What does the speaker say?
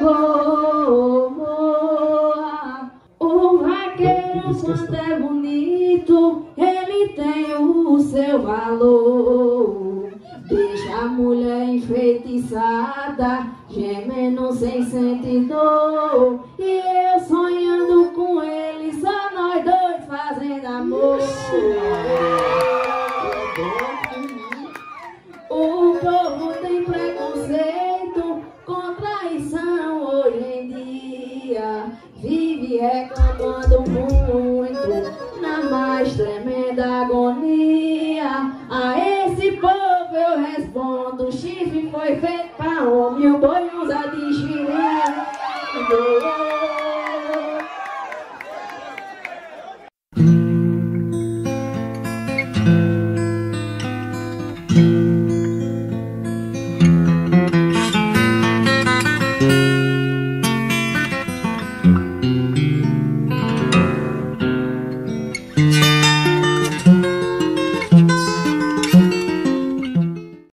Oh, oh, o vaqueiro quando é bonito, ele tem o seu valor. Deixa a mulher enfeitiçada, gemendo sem sentir dor. E eu sonhando com ele, só nós dois fazendo amor. O reclamando muito, na mais tremenda agonia. A esse povo eu respondo: chifre foi feito para homem, o boi usa de.